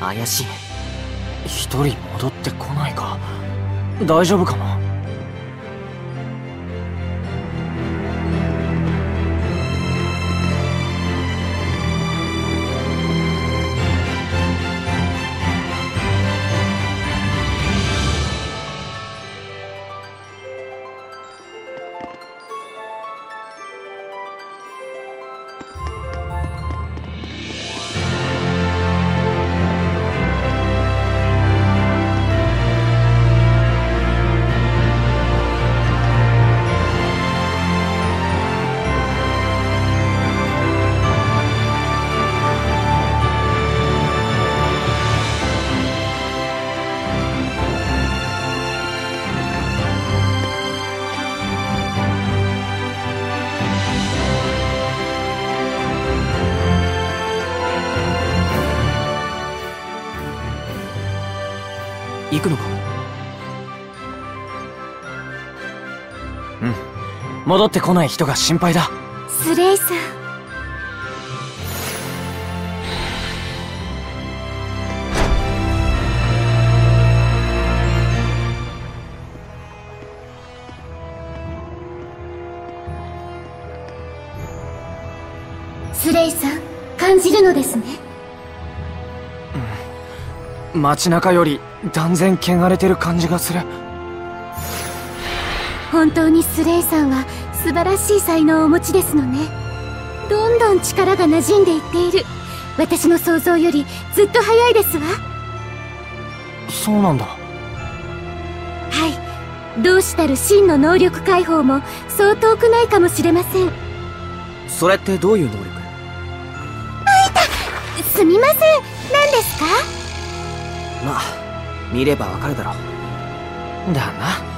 怪しい。一人戻ってこないか？大丈夫かな戻ってこない人が心配だ。スレイさん。スレイさん感じるのですね？街中より断然汚れてる感じがする。本当にスレイさんは素晴らしい才能をお持ちですのね。どんどん力が馴染んでいっている。私の想像よりずっと早いですわ。そうなんだ。はい。同志たる真の能力解放もそう遠くないかもしれません。それってどういう能力？すみません。何ですか？まあ見ればわかるだろう。だな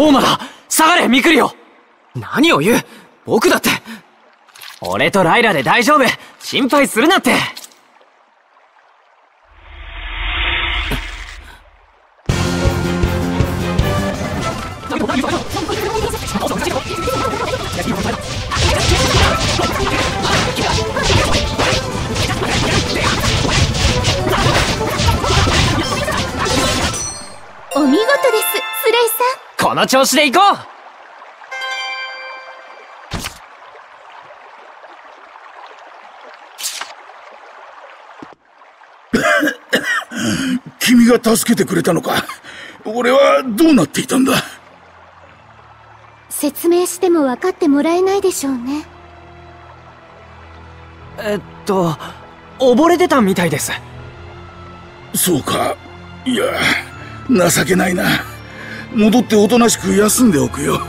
氷馬だ下がれミクリオ。何を言う？僕だって。俺とライラで大丈夫。心配するなって。調子で行こう！君が助けてくれたのか。俺はどうなっていたんだ？説明しても分かってもらえないでしょうね。えっと溺れてたみたいです。そうか。いや情けないな戻っておとなしく休んでおくよ。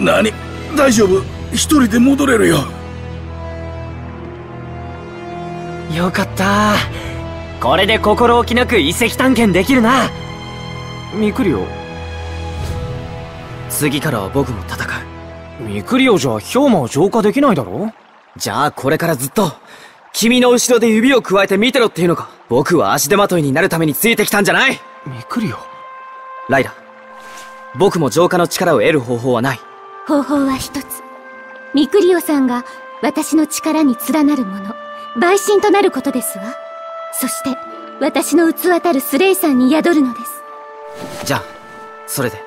何？大丈夫。一人で戻れるよ。よかった。これで心置きなく遺跡探検できるな。ミクリオ。次からは僕も戦う。ミクリオじゃ氷魔を浄化できないだろじゃあこれからずっと君の後ろで指を加えて見てろっていうのか。僕は足手まといになるためについてきたんじゃない。ミクリオライラ僕も浄化の力を得る方法はない。方法は一つ。ミクリオさんが私の力に連なるもの、陪審となることですわ。そして、私の器たるスレイさんに宿るのです。じゃあそれで。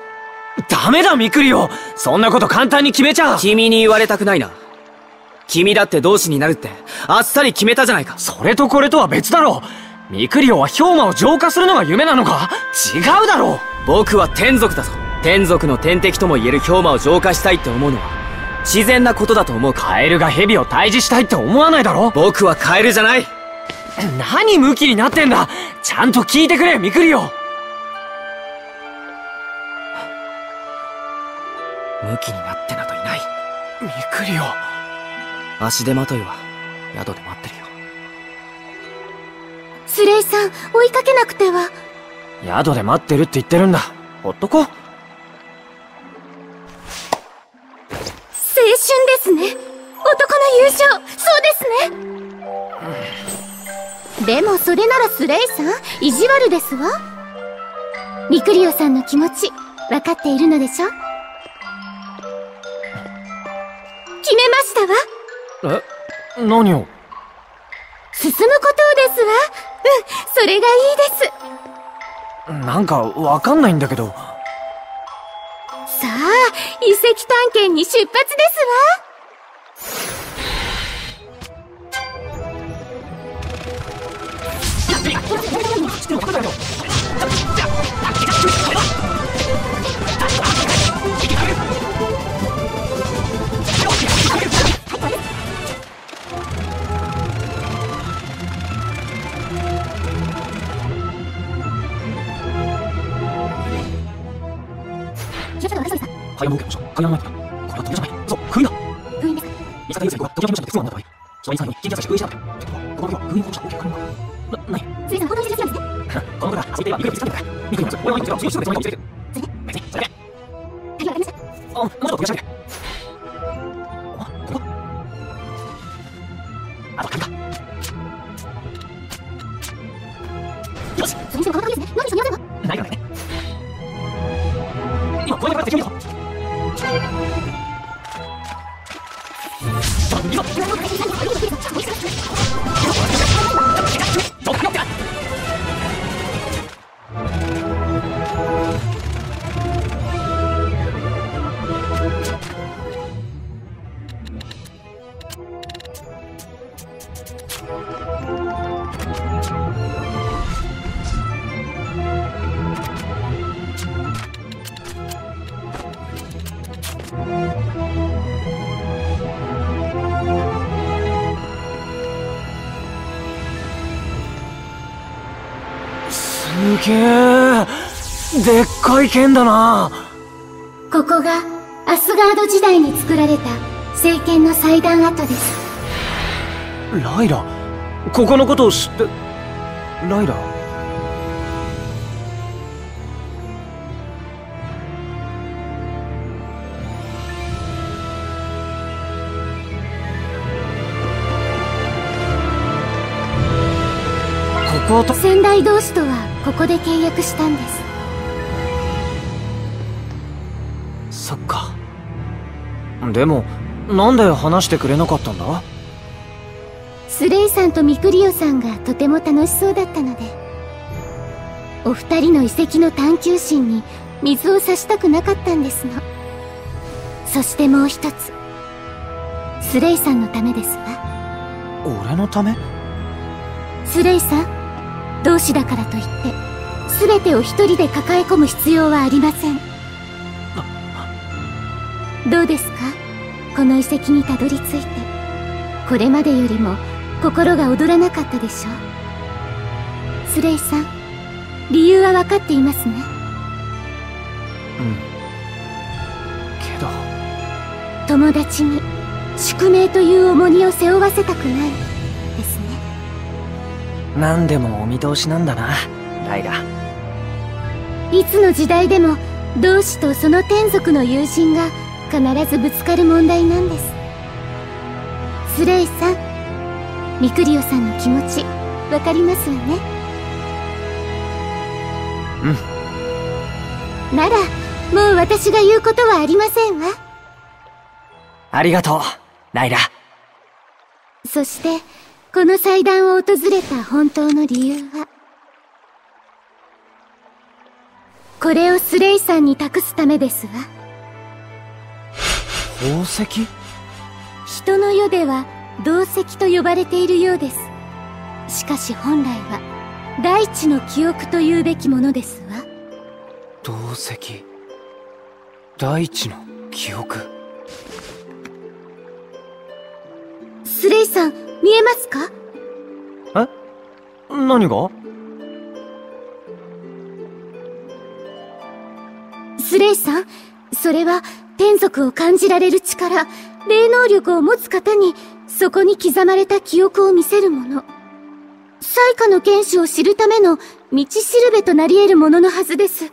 ダメだミクリオ。そんなこと簡単に決めちゃ君に言われたくないな君だって同志になるってあっさり決めたじゃないか。それとこれとは別だろミクリオは氷魔を浄化するのが夢なのか？違うだろ僕は天族だぞ。天族の天敵とも言える氷魔を浄化したいって思うのは自然なことだと思うか？カエルが蛇を退治したいって思わないだろ僕はカエルじゃない。何ムキになってんだ？ちゃんと聞いてくれミクリオムキになってなどいない。ミクリオ足手まといは宿で待ってるよスレイさん、追いかけなくては。宿で待ってるって言ってるんだほっとこ青春ですね。男の優勝、そうですね。でもそれならスレイさん、意地悪ですわ。ミクリオさんの気持ち、わかっているのでしょ？決めましたわ。え何を？進むことですわ。うん、それがいいです。なんかわかんないんだけどさあ、遺跡探検に出発ですわ。階段を受けました階段の前にこれは扉じゃないそう封印だ封印です。見つかった優勢が時々まで妻になった場合その最後に緊急扱いして封印しなかったってことはこの時は封印をした大きい可能かな、ないスレイさん、本当に実なんですね。この方が遊び手はミクリオに使ってるからミクリオに俺はミクリオを強いしてそれを見つけてる別にそれだけ鍵わかりました。あもうちょっと扉してみてでっかい剣だなここがアスガード時代に作られた聖剣の祭壇跡です。ライラここのことを知ってライラここと先代同士とはここで契約したんです。でもなんで話してくれなかったんだ？スレイさんとミクリオさんがとても楽しそうだったので、お二人の遺跡の探求心に水を差したくなかったんですの。そしてもう一つ、スレイさんのためですわ。俺のため？スレイさん、同志だからといって、すべてを一人で抱え込む必要はありません。どうですか？この遺跡にたどり着いて。これまでよりも心が躍らなかったでしょう。スレイさん、理由は分かっていますね。うんけど友達に宿命という重荷を背負わせたくないですね何でもお見通しなんだなライラいつの時代でも同志とその天族の友人が必ずぶつかる問題なんです。スレイさんミクリオさんの気持ちわかりますわね。うん。ならもう私が言うことはありませんわ。ありがとうライラ。そしてこの祭壇を訪れた本当の理由は。これをスレイさんに託すためですわ宝石？人の世では銅石と呼ばれているようです。しかし本来は大地の記憶というべきものですわ。銅石？大地の記憶？スレイさん見えますか？え？何が？スレイさんそれは天族を感じられる力霊能力を持つ方にそこに刻まれた記憶を見せるもの。最下の剣士を知るための道しるべとなり得るもののはずです。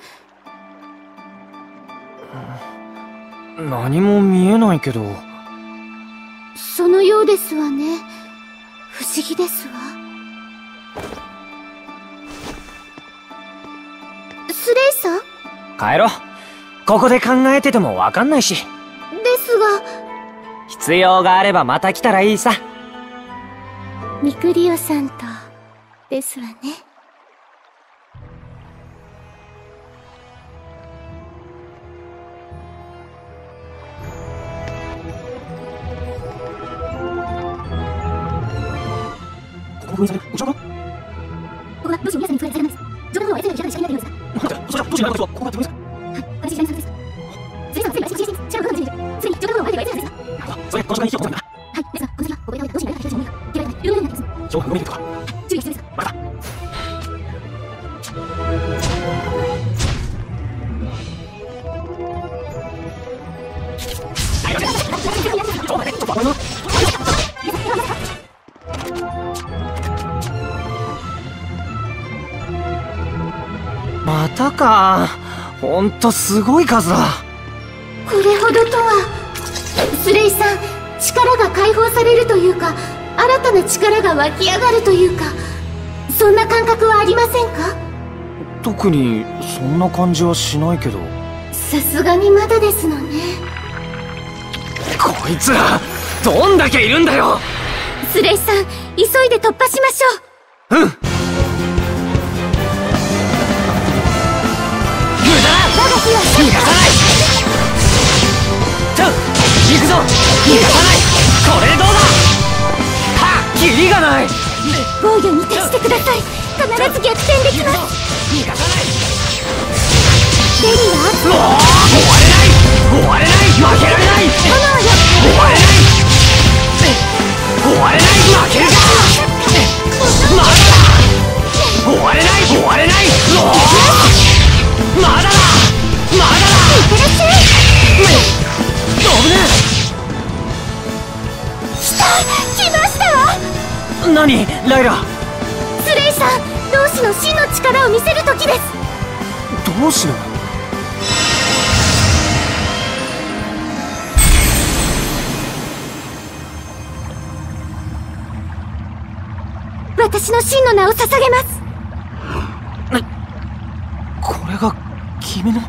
何も見えないけど。そのようですわね。不思議ですわ。スレイさん？帰ろうここで考えててもわかんないし。ですが。必要があればまた来たらいいさ。ミクリオさんとですわね。ここされお茶が？たかほんとすごい数だ。これほどとはスレイさん力が解放されるというか新たな力が湧き上がるというかそんな感覚はありませんか？特にそんな感じはしないけど。さすがにまだですのね。こいつらどんだけいるんだよ！スレイさん急いで突破しましょう。うん逃がさない。と行くぞ。逃がさないこれでどうだはっキリがない防御に徹してください必ず逆転できます逃がさない手にはうおー終われない終われない負けない何ライラ。スレイさん同志の真の力を見せる時です。どうしよう私の真の名を捧げます。これが君の？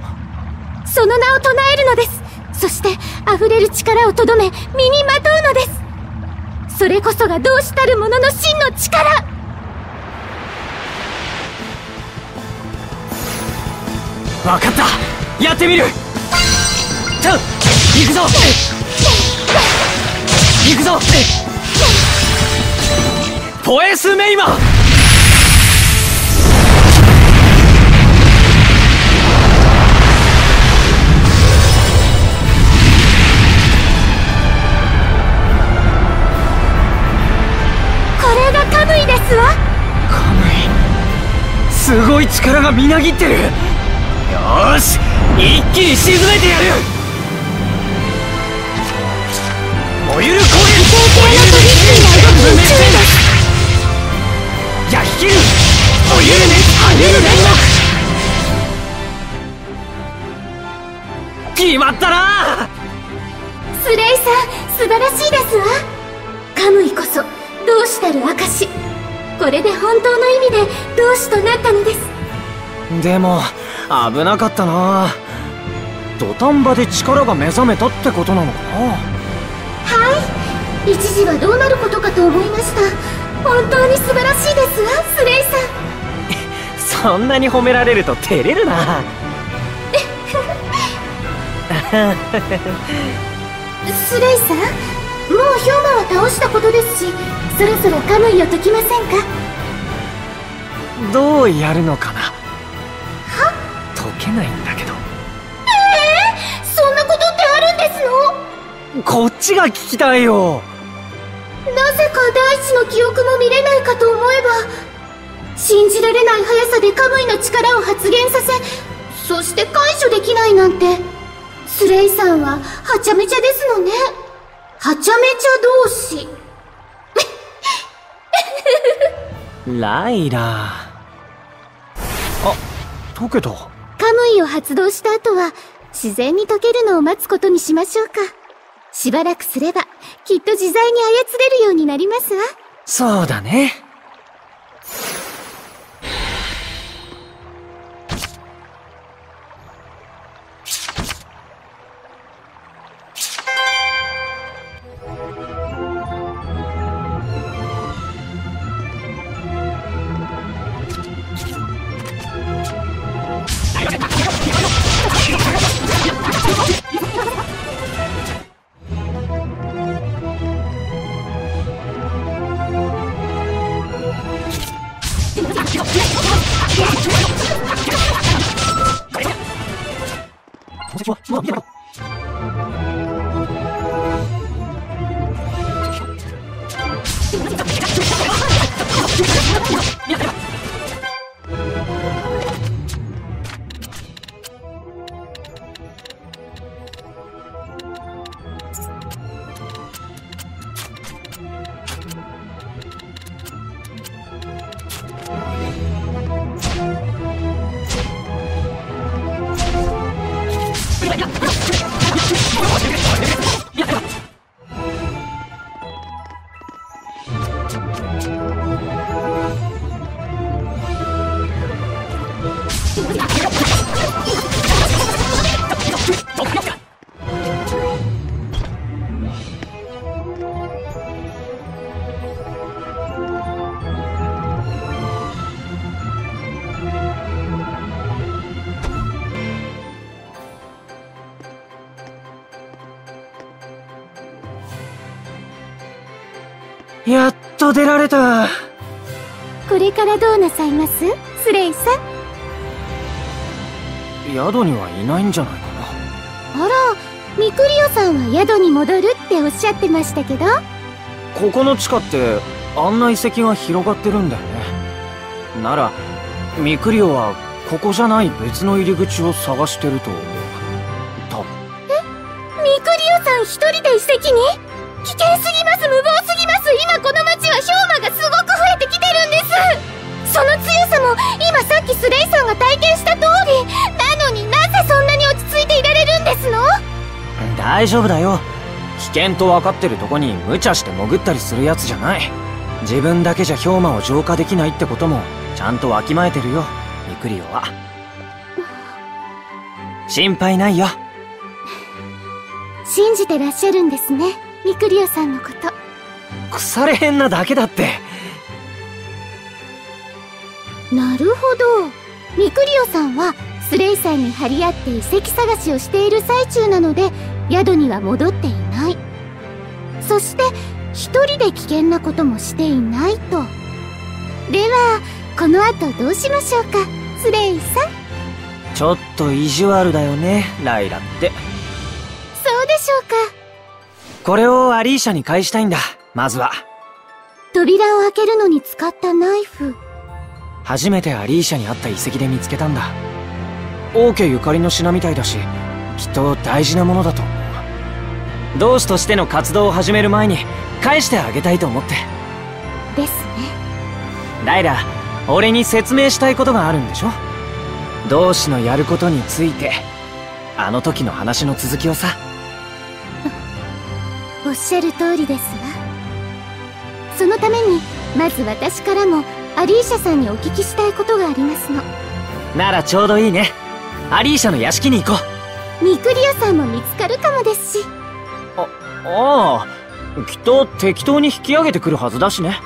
その名を唱えるのです。そして溢れる力をとどめ身にまとうのですそれこそが同志たる者の真の力。分かった。やってみる。と行くぞ。行くぞ。ポエスメイマー。カムイですわカムイすごい力がみなぎってる。よし一気に沈めてやる。燃ゆる攻撃系のトリッキーな動きに注意です焼き切る。おゆるね。跳ねる連続決まったな。スレイさん素晴らしいですわ。カムイこそ同志たる証？これで本当の意味で同志となったのです。でも危なかったな。土壇場で力が目覚めたってことなのかな。はい。一時はどうなることかと思いました。本当に素晴らしいですわスレイさん。そんなに褒められると照れるな。スレイさんもうヒョウマは倒したことですしそろそろカムイを解きませんか？どうやるのかな？は？解けないんだけど。ええー、そんなことってあるんですの？こっちが聞きたいよ。なぜか大地の記憶も見れないかと思えば信じられない速さでカムイの力を発現させそして解除できないなんて。スレイさんははちゃめちゃですのねはちゃめちゃ同士。ライラあ解けた。カムイを発動した後は自然に解けるのを待つことにしましょうか。しばらくすればきっと自在に操れるようになりますわ。そうだねられた。これからどうなさいます？スレイさん？宿にはいないんじゃないかな。あらミクリオさんは宿に戻るっておっしゃってましたけど？ここの地下ってあんな遺跡が広がってるんだよね。ならミクリオはここじゃない別の入り口を探してると思う。多分え？ミクリオさん一人で遺跡に？危険すぎます無謀その強さも今さっきスレイさんが体験した通りなのになぜそんなに落ち着いていられるんですの？大丈夫だよ。危険と分かってるとこに無茶して潜ったりするやつじゃない。自分だけじゃ氷馬を浄化できないってこともちゃんとわきまえてるよ。ミクリオは。心配ないよ。信じてらっしゃるんですねミクリオさんのこと。腐れへんなだけだってなるほど。ミクリオさんはスレイさんに張り合って遺跡探しをしている最中なので宿には戻っていない。そして一人で危険なこともしていないと。ではこの後どうしましょうかスレイさん。ちょっと意地悪だよねライラって。そうでしょうか。これをアリーシャに返したいんだまずは。扉を開けるのに使ったナイフ初めてアリーシャにあった遺跡で見つけたんだ。王家ゆかりの品みたいだしきっと大事なものだと思う。同志としての活動を始める前に返してあげたいと思って。ですね。ライラ俺に説明したいことがあるんでしょ？同志のやることについてあの時の話の続きをさ。おっしゃる通りですわ。そのためにまず私からもアリーシャさんにお聞きしたいことがありますの。ならちょうどいいね。アリーシャの屋敷に行こう。ミクリアさんも見つかるかもですし。あああ。きっと適当に引き上げてくるはずだしね。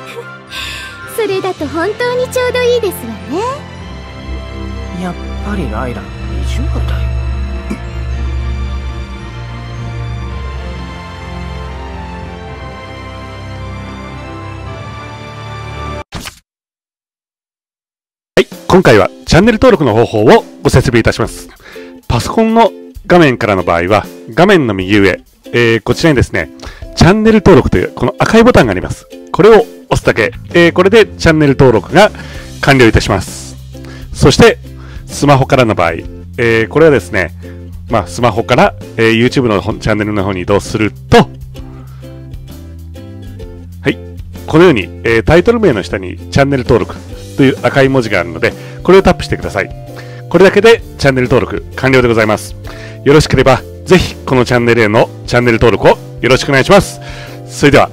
それだと本当にちょうどいいですわね。やっぱりライラ意地悪だよ今回はチャンネル登録の方法をご説明いたします。パソコンの画面からの場合は、画面の右上、えー、こちらにですね、チャンネル登録というこの赤いボタンがあります。これを押すだけ、えー、これでチャンネル登録が完了いたします。そして、スマホからの場合、えー、これはですね、まあ、スマホから、え YouTube のチャンネルの方に移動すると、はい、このように、えタイトル名の下にチャンネル登録という赤い文字があるので、これをタップしてください。これだけでチャンネル登録完了でございます。よろしければ、ぜひこのチャンネルへのチャンネル登録をよろしくお願いします。それでは、